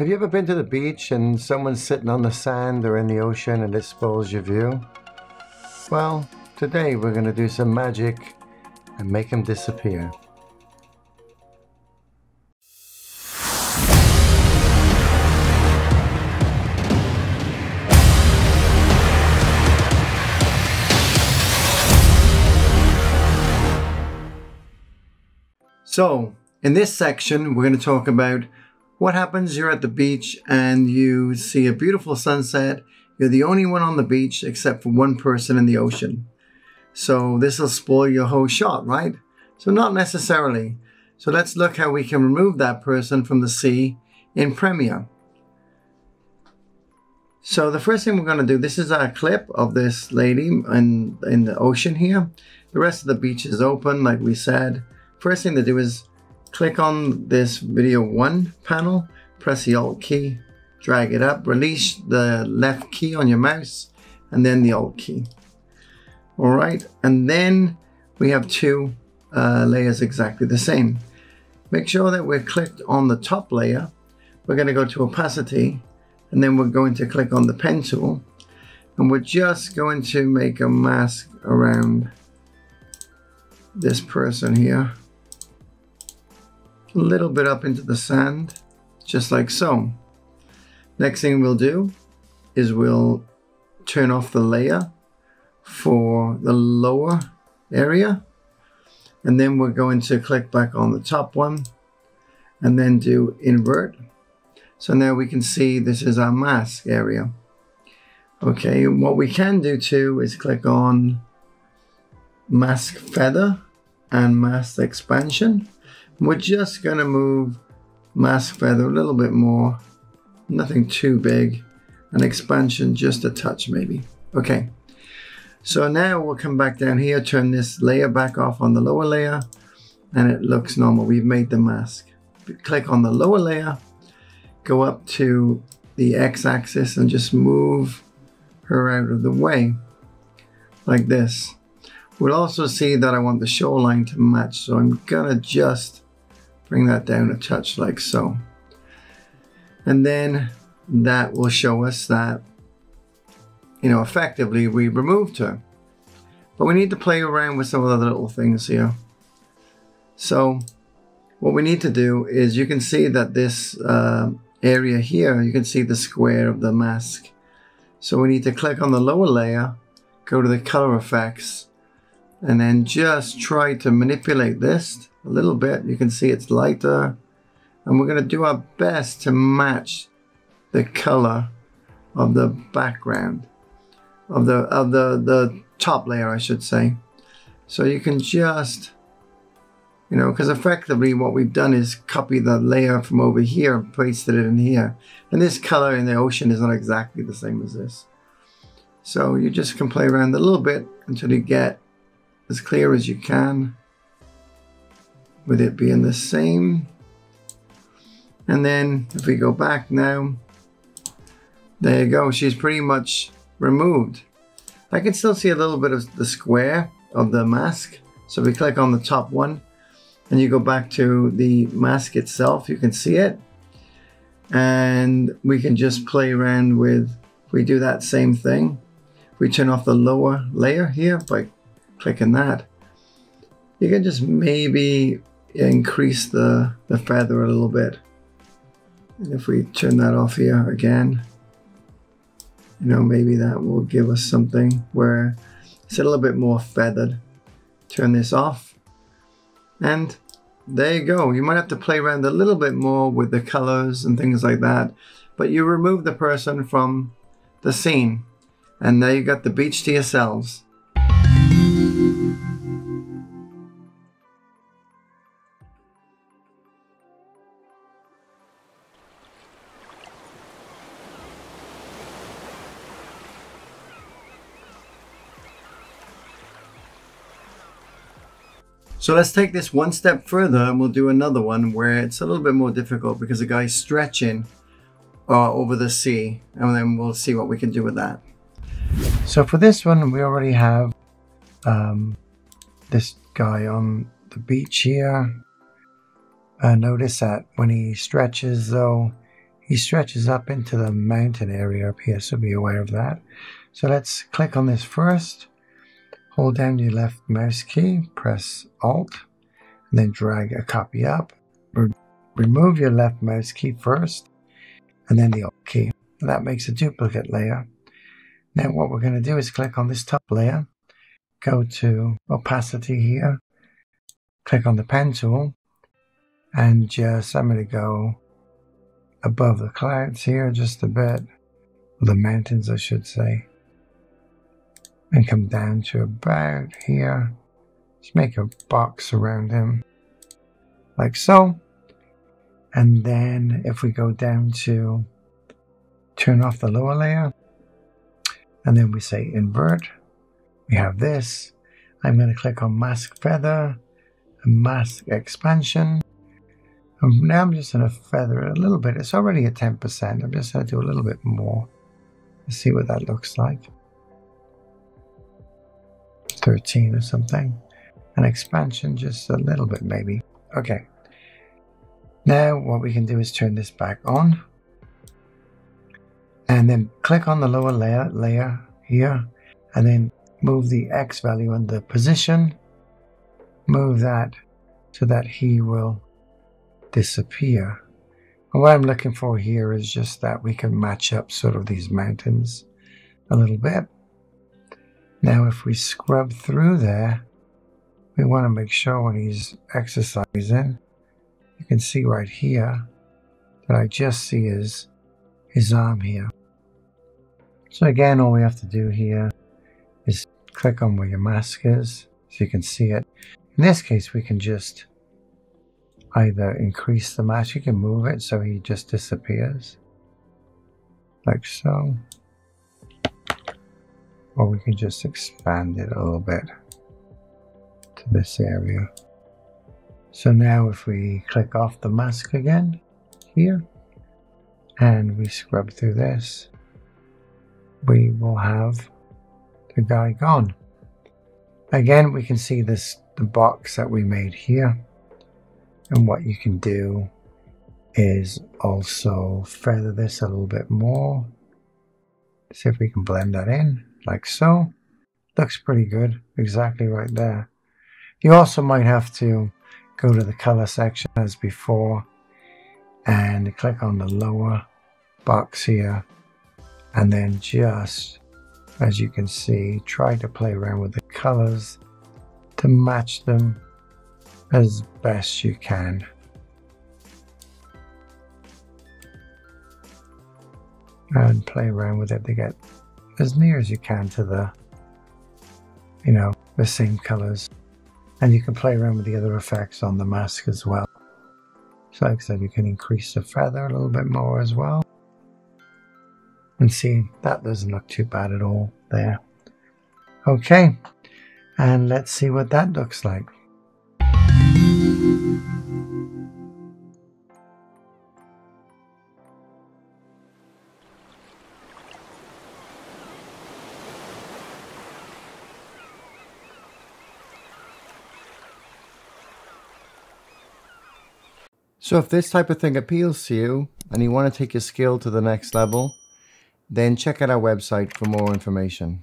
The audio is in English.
Have you ever been to the beach and someone's sitting on the sand or in the ocean and it spoils your view? Well, today we're going to do some magic and make them disappear. So, in this section, we're going to talk about what happens you're at the beach and you see a beautiful sunset. You're the only one on the beach except for one person in the ocean. So this will spoil your whole shot, right? So not necessarily. So let's look how we can remove that person from the sea in Premiere. So the first thing we're going to do, this is a clip of this lady in, in the ocean here. The rest of the beach is open, like we said. First thing to do is click on this video one panel, press the alt key, drag it up, release the left key on your mouse, and then the alt key. All right, and then we have two uh, layers exactly the same. Make sure that we're clicked on the top layer. We're going to go to opacity, and then we're going to click on the pen tool, and we're just going to make a mask around this person here a little bit up into the sand, just like so. Next thing we'll do is we'll turn off the layer for the lower area. And then we're going to click back on the top one and then do invert. So now we can see this is our mask area. Okay, what we can do too is click on mask feather and mask expansion. We're just going to move mask feather a little bit more. Nothing too big. An expansion just a touch maybe. Okay. So now we'll come back down here, turn this layer back off on the lower layer, and it looks normal. We've made the mask. Click on the lower layer, go up to the x-axis and just move her out of the way like this. We'll also see that I want the shoreline to match, so I'm gonna just Bring that down a touch like so. And then that will show us that, you know, effectively we removed her. But we need to play around with some of the little things here. So what we need to do is you can see that this uh, area here, you can see the square of the mask. So we need to click on the lower layer, go to the color effects, and then just try to manipulate this a little bit. You can see it's lighter. And we're going to do our best to match the color of the background of the of the the top layer I should say so you can just you know because effectively what we've done is copy the layer from over here and pasted it in here and this color in the ocean is not exactly the same as this so you just can play around a little bit until you get as clear as you can with it being the same. And then if we go back now, there you go. She's pretty much removed. I can still see a little bit of the square of the mask. So we click on the top one and you go back to the mask itself, you can see it. And we can just play around with, we do that same thing. We turn off the lower layer here by clicking that. You can just maybe increase the, the feather a little bit. And if we turn that off here again, you know, maybe that will give us something where it's a little bit more feathered. Turn this off. And there you go. You might have to play around a little bit more with the colors and things like that. But you remove the person from the scene. And there you got the beach to yourselves. So let's take this one step further and we'll do another one where it's a little bit more difficult because the guy's stretching uh, over the sea and then we'll see what we can do with that. So for this one, we already have um, this guy on the beach here. Uh, notice that when he stretches though, he stretches up into the mountain area up here, so be aware of that. So let's click on this first. Hold down your left mouse key, press Alt, and then drag a copy up. Re remove your left mouse key first, and then the Alt key. That makes a duplicate layer. Now what we're going to do is click on this top layer, go to opacity here, click on the pen tool, and just I'm going to go above the clouds here just a bit, the mountains I should say, and come down to about here. Just make a box around him like so. And then if we go down to turn off the lower layer, and then we say invert, we have this. I'm going to click on mask feather and mask expansion. And now I'm just going to feather it a little bit. It's already at 10%. I'm just going to do a little bit more. Let's see what that looks like. 13 or something. An expansion just a little bit maybe. Okay. Now what we can do is turn this back on and then click on the lower layer, layer here and then move the X value on the position. Move that so that he will disappear. And what I'm looking for here is just that we can match up sort of these mountains a little bit. Now if we scrub through there, we want to make sure when he's exercising, you can see right here that I just see his, his arm here. So again, all we have to do here is click on where your mask is so you can see it. In this case, we can just either increase the mask, you can move it so he just disappears, like so or we can just expand it a little bit to this area. So now if we click off the mask again here and we scrub through this, we will have the guy gone. Again, we can see this the box that we made here. And what you can do is also feather this a little bit more. See if we can blend that in like so. Looks pretty good, exactly right there. You also might have to go to the color section as before and click on the lower box here and then just as you can see try to play around with the colors to match them as best you can. And play around with it to get as near as you can to the, you know, the same colors. And you can play around with the other effects on the mask as well. So like I said, you can increase the feather a little bit more as well. And see, that doesn't look too bad at all there. Okay, and let's see what that looks like. So if this type of thing appeals to you and you want to take your skill to the next level, then check out our website for more information.